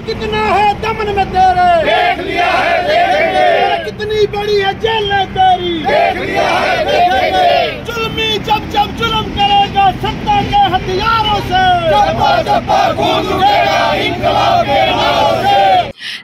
कितना है दमन में तेरे? देख लिया है देखेंगे। कितनी बड़ी है जेल है तेरी। देख लिया है देखेंगे। जुल्मी जब जब जुल्म करेगा सत्ता के हथियारों से। जब जब खून उठेगा इंकलाब से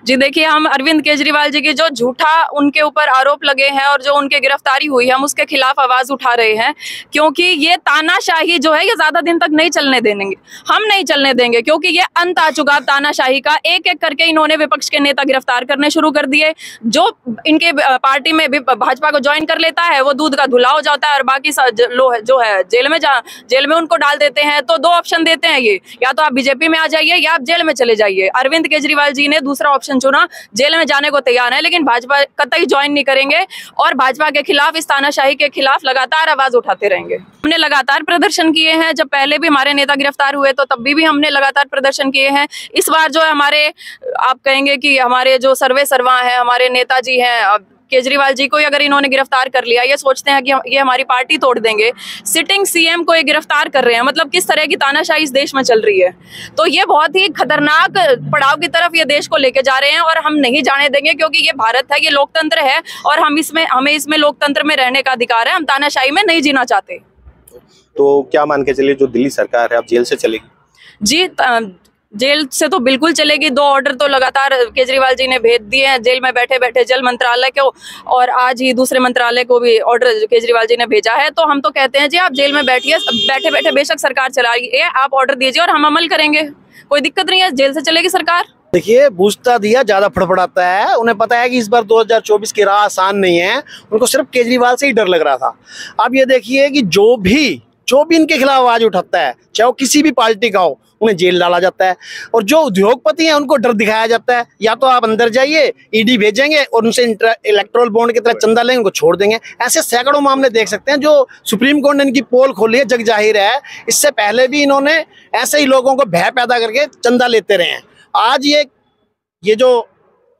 जी देखिए, हम अरविंद केजरीवाल जी की जो झूठा उनके ऊपर आरोप लगे हैं और जो उनके गिरफ्तारी हुई है, हम उसके खिलाफ आवाज़ उठा रहे हैं, क्योंकि ये तानाशाही जो है, ये ज़्यादा दिन तक नहीं चलने देंगे। हम नहीं चलने देंगे, क्योंकि ये अंत आ चुका तानाशाही का। एक एक करके इन्होंने विपक्ष के नेता गिरफ़्तार करने शुरू कर दिए। जो इनके पार्टी में भाजपा को ज्वाइन कर लेता है, वो दूध का धुला हो जाता है और बाकी जो है, जेल में जा, जेल में उनको डाल देते हैं। तो दो ऑप्शन देते हैं ये, या तो आप बीजेपी में आ जाइए या आप जेल में चले जाइए। अरविंद केजरीवाल जी ने दूसरा ऑप्शन चुना जेल में जाने को तैयार है लेकिन भाजपा कतई ज्वाइन नहीं करेंगे और भाजपा के खिलाफ इस तानाशाही के खिलाफ लगातार आवाज़ उठाते रहेंगे। हमने लगातार प्रदर्शन किए हैं जब पहले भी हमारे नेता गिरफ़्तार हुए तो तब भी, भी हमने लगातार प्रदर्शन किए हैं। इस बार जो हमारे आप कहेंगे कि हमारे जो सर्वे सर्वा है हमारे नेताजी हैं केजरीवाल जी को ही अगर इन्होंने गिरफ़्तार कर लिया ये सोचते हैं कि ये हमारी पार्टी तोड़ देंगे। सिटिंग सीएम को ये गिरफ़्तार कर रहे हैं मतलब किस तरह की तानाशाही इस देश में चल रही है? तो ये बहुत ही खतरनाक पड़ाव की तरफ़ ये देश को लेके जा रहे हैं और हम नहीं जाने देंगे क्योंकि ये भारत है ये लोकतंत्र है और हम इसमें हमें इसमें लोकतंत्र में रहने का अधिकार है हम तानाशाही में नहीं जीना चाहते। तो क्या मान के चलिए जो दिल्ली सरकार है अब जेल से चलेगी? जी जेल से तो बिल्कुल चलेगी। दो ऑर्डर तो लगातार केजरीवाल जी ने भेज दिए हैं। जेल में बैठे बैठे जल मंत्रालय को और आज ही दूसरे मंत्रालय को भी ऑर्डर केजरीवाल जी ने भेजा है। तो हम तो कहते हैं जी, आप जेल में बैठिए बैठे बैठे बेशक सरकार चलाइए आप ऑर्डर दीजिए और हम अमल करेंगे। कोई दिक्कत नहीं है, जेल से चलेगी सरकार। देखिए बूझता दिया, ज़्यादा फड़फड़ाता है। उन्हें पता है कि इस बार 2024 की राह आसान नहीं है। उनको सिर्फ़ केजरीवाल से ही डर लग रहा था। अब ये देखिए कि जो भी जो भी इनके खिलाफ आवाज़ उठाता है, चाहे वो किसी भी पार्टी का हो उन्हें जेल डाला जाता है। और जो उद्योगपति हैं उनको डर दिखाया जाता है। या तो आप अंदर जाइए ईडी भेजेंगे और उनसे इलेक्ट्रोल बॉन्ड की तरह चंदा लेंगे उनको छोड़ देंगे। ऐसे सैकड़ों मामले देख सकते हैं जो सुप्रीम कोर्ट ने इनकी पोल खोली है जग ज़ाहिर है। इससे पहले भी इन्होंने ऐसे ही लोगों को भय पैदा करके चंदा लेते रहे हैं। आज ये ये जो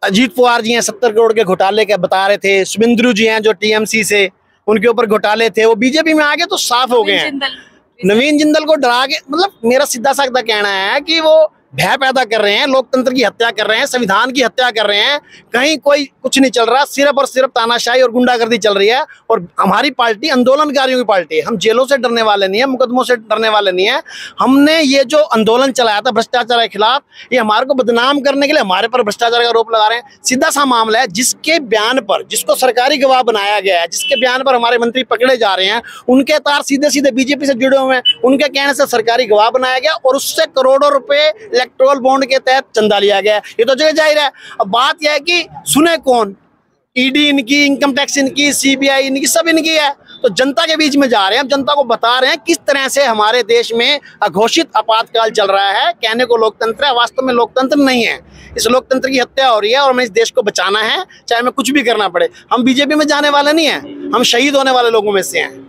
अजीत पवार जी हैं सत्तर करोड़ के घोटाले के बता रहे थे शुभेंद्रु जी हैं जो टीएमसी से उनके ऊपर घोटाले थे वो बीजेपी में आ गए तो साफ़ हो गए हैं। नवीन जिंदल को डरा के मतलब मेरा सीधा साधा कहना है कि वो भय पैदा कर रहे हैं, लोकतंत्र की हत्या कर रहे हैं, संविधान की हत्या कर रहे हैं। कहीं कोई कुछ नहीं चल रहा, सिर्फ़ और सिर्फ़ तानाशाही और गुंडागर्दी चल रही है और हमारी पार्टी आंदोलनकारियों की पार्टी है। हम जेलों से डरने वाले नहीं है, मुकदमों से डरने वाले नहीं है। हमने ये जो आंदोलन चलाया था भ्रष्टाचार के खिलाफ, ये हमारे को बदनाम करने के लिए हमारे पर भ्रष्टाचार का आरोप लगा रहे हैं। सीधा सा मामला है, जिसके बयान पर, जिसको सरकारी गवाह बनाया गया है, जिसके बयान पर हमारे मंत्री पकड़े जा रहे हैं, उनके तार सीधे सीधे बीजेपी से जुड़े हुए हैं, उनके कहने से सरकारी गवाह बनाया गया और उससे करोड़ों रुपए इलेक्ट्रोल बॉन्ड के तहत चंदा लिया गया। ये तो जगह ज़ाहिर है। अब बात यह है कि सुने कौन? ईडी इनकी इनकम टैक्स इनकी सीबीआई इनकी, सब इनकी है। तो जनता के बीच में जा रहे हैं। हम जनता को बता रहे हैं किस तरह से हमारे देश में अघोषित आपातकाल चल रहा है। कहने को लोकतंत्र है, वास्तव में लोकतंत्र नहीं है। इस लोकतंत्र की हत्या हो रही है और हमें इस देश को बचाना है, चाहे हमें कुछ भी करना पड़े। हम बीजेपी में जाने वाले नहीं हैं। हम शहीद होने वाले लोगों में से हैं।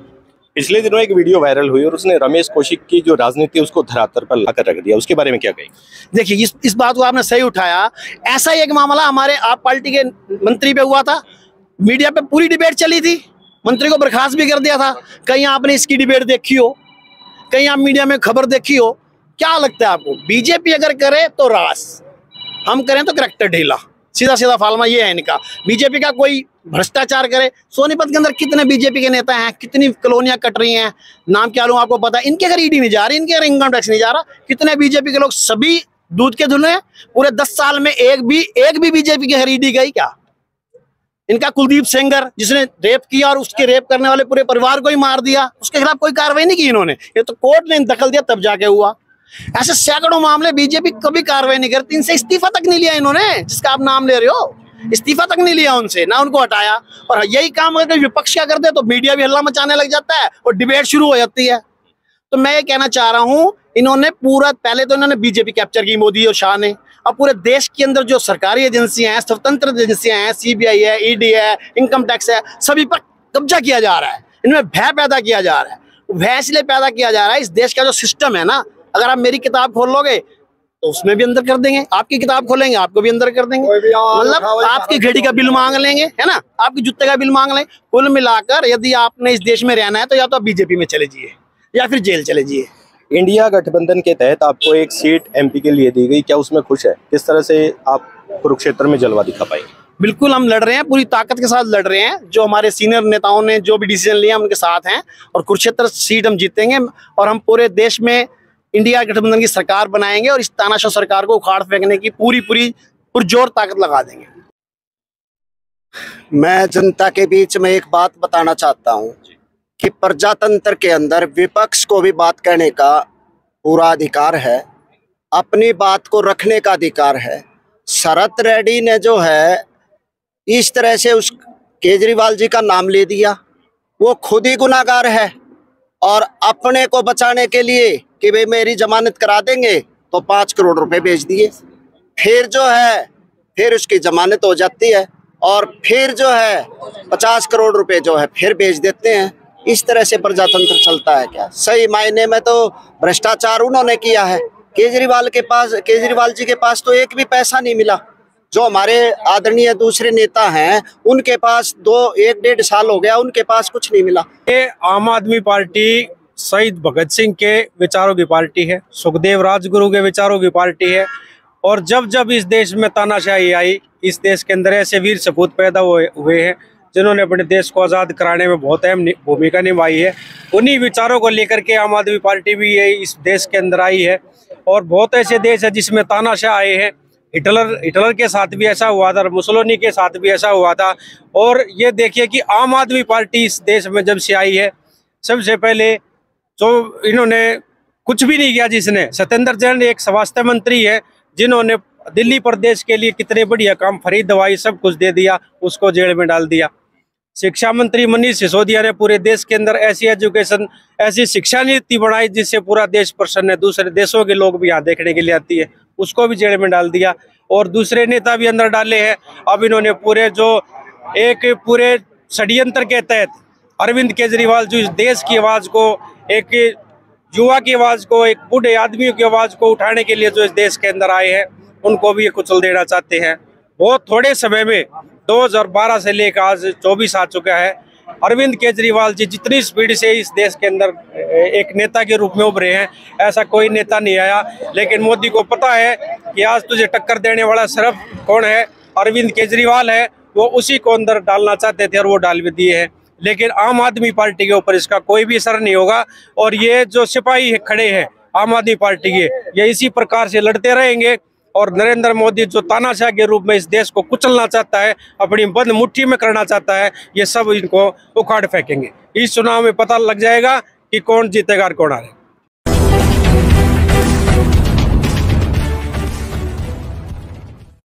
पिछले दिनों एक वीडियो वायरल हुई और उसने रमेश कौशिक की जो राजनीति उसको धरातल पर लाकर रख दिया। उसके बारे में क्या कहेंगे? देखिए, इस इस बात को आपने सही उठाया। ऐसा ही एक मामला हमारे आप पार्टी के मंत्री पे हुआ था। मीडिया पे पूरी डिबेट चली थी। मंत्री को बर्खास्त भी कर दिया था। कहीं आपने इसकी डिबेट देखी हो? कहीं आप मीडिया में खबर देखी हो? क्या लगता है आपको? बीजेपी अगर करे तो रास। हम करें तो करेक्टर ढीला। सीधा सीधा फालमा ये है इनका। बीजेपी का कोई भ्रष्टाचार करे, सोनीपत के अंदर कितने बीजेपी के नेता हैं, कितनी कॉलोनियाँ कट रही हैं, नाम क्या लूँ आपको पता है? इनके घर ईडी नहीं जा रही, इनके घर इनकम टैक्स नहीं जा रहा, कितने बीजेपी के लोग सभी दूध के धुले हैं? पूरे दस साल में एक भी एक भी बीजेपी के घर ईडी गई क्या? इनका कुलदीप सेंगर, जिसने रेप किया और उसके रेप करने वाले पूरे परिवार को ही मार दिया, उसके खिलाफ कोई कार्रवाई नहीं की इन्होंने। ये तो कोर्ट ने दखल दिया, तब जाके हुआ। ऐसे सैकड़ों मामले बीजेपी कभी कार्रवाई नहीं करती, इनसे इस्तीफा तक नहीं लिया इन्होंने, जिसका आप नाम ले रहे हो। इस्तीफा तक नहीं लिया उनसे, ना उनको हटाया। और यही काम अगर विपक्ष क्या करते तो मीडिया भी हल्ला मचाने लग जाता है और डिबेट शुरू हो जाती है। तो मैं ये कहना चाह रहा हूँ, इन्होंने पूरा, पहले तो इन्होंने बीजेपी कैप्चर की, मोदी और शाह ने। अब पूरे देश के अंदर जो सरकारी एजेंसियाँ हैं, स्वतंत्र एजेंसियाँ हैं, सीबीआई है, ईडी है, इनकम टैक्स है, सभी पर कब्जा किया जा रहा है। इनमें भय पैदा किया जा रहा है। भय इसलिए पैदा किया जा रहा है, इस देश का जो सिस्टम है ना अगर आप मेरी किताब खोल लोगे तो उसमें भी अंदर कर देंगे। आपकी किताब खोलेंगे आपको भी अंदर कर देंगे। मतलब आपकी घड़ी का बिल मांग लेंगे है ना? आपके जूते का बिल मांग लेंगे कुल मिलाकर यदि आपने इस देश में रहना है तो या तो आप बीजेपी में चले जाइए या फिर जेल चले जाइए। इंडिया गठबंधन के तहत आपको एक सीट एमपी के लिए दी गई। क्या उसमें खुश है? किस तरह से आप कुरुक्षेत्र में जलवा दिखा पाएँगे बिल्कुल हम लड़ रहे हैं पूरी ताकत के साथ लड़ रहे हैं। जो हमारे सीनियर नेताओं ने जो भी डिसीज़न लिया उनके साथ हैं। और कुरुक्षेत्र सीट हम जीतेंगे और हम पूरे देश में इंडिया गठबंधन की सरकार बनाएँगे और इस तानाशाह सरकार को उखाड़ फेंकने की पूरी पूरी पुरजोर ताकत लगा देंगे। मैं जनता के बीच में एक बात बताना चाहता हूँ कि प्रजातंत्र के अंदर विपक्ष को भी बात कहने का पूरा अधिकार है अपनी बात को रखने का अधिकार है। शरद रेड्डी ने जो है इस तरह से उस केजरीवाल जी का नाम ले दिया। वो खुद ही गुनागार है और अपने को बचाने के लिए कि भाई मेरी जमानत करा देंगे तो पाँच करोड़ रुपए भेज दिए। फिर जो है, फिर उसकी जमानत हो जाती है और फिर जो है, पचास करोड़ रुपए जो है, फिर भेज देते हैं। इस तरह से प्रजातंत्र चलता है क्या? सही मायने में तो भ्रष्टाचार उन्होंने किया है। केजरीवाल के पास, केजरीवाल जी के पास तो एक भी पैसा नहीं मिला। जो हमारे आदरणीय दूसरे नेता हैं, उनके पास दो, एक डेढ़ साल हो गया, उनके पास कुछ नहीं मिला। ये आम आदमी पार्टी शहीद भगत सिंह के विचारों की पार्टी है, सुखदेव राजगुरु के विचारों की पार्टी है, और जब जब इस देश में तानाशाही आई, इस देश के अंदर ऐसे वीर सपूत पैदा हुए हैं, जिन्होंने अपने देश को आज़ाद कराने में बहुत अहम भूमिका निभाई है। उन्हीं विचारों को लेकर के आम आदमी पार्टी भी ये इस देश के अंदर आई है, और बहुत ऐसे देश है जिसमें तानाशाह आए हैं। हिटलर हिटलर के साथ भी ऐसा हुआ था, मुसलोनी के साथ भी ऐसा हुआ था, और ये देखिए कि आम आदमी पार्टी इस देश में जब से आई है, सबसे पहले जो इन्होंने कुछ भी नहीं किया जिसने। सत्येंद्र जैन एक स्वास्थ्य मंत्री है, जिन्होंने दिल्ली प्रदेश के लिए कितने बढ़िया काम, फ्री दवाई सब कुछ दे दिया, उसको जेल में डाल दिया। शिक्षा मंत्री मनीष सिसोदिया ने पूरे देश के अंदर ऐसी एजुकेशन, ऐसी शिक्षा नीति बनाई जिससे पूरा देश प्रसन्न है, दूसरे देशों के लोग भी यहाँ देखने के लिए आती है, उसको भी जेल में डाल दिया। और दूसरे नेता भी अंदर डाले हैं। अब इन्होंने पूरे जो एक पूरे षड्यंत्र के तहत अरविंद केजरीवाल जो इस देश की आवाज़ को एक युवा की आवाज़ को, एक बूढ़े आदमियों की आवाज़ को उठाने के लिए जो इस देश के अंदर आए हैं, उनको भी ये कुचल देना चाहते हैं। बहुत थोड़े समय में 2012 से लेकर आज 24 आ चुका है। अरविंद केजरीवाल जी जितनी स्पीड से इस देश के अंदर एक नेता के रूप में उभरे हैं, ऐसा कोई नेता नहीं आया। लेकिन मोदी को पता है कि आज तुझे टक्कर देने वाला सिर्फ़ कौन है? अरविंद केजरीवाल है, वो उसी को अंदर डालना चाहते थे और वो डाल भी दिए हैं। लेकिन आम आदमी पार्टी के ऊपर इसका कोई भी असर नहीं होगा। और ये जो सिपाही है, खड़े हैं आम आदमी पार्टी के ये इसी प्रकार से लड़ते रहेंगे। और नरेंद्र मोदी जो तानाशाह के रूप में इस देश को कुचलना चाहता है अपनी बंद मुट्ठी में करना चाहता है ये सब इनको उखाड़ फेंकेंगे। इस चुनाव में पता लग जाएगा कि कौन जीतेगा और कौन हारेगा।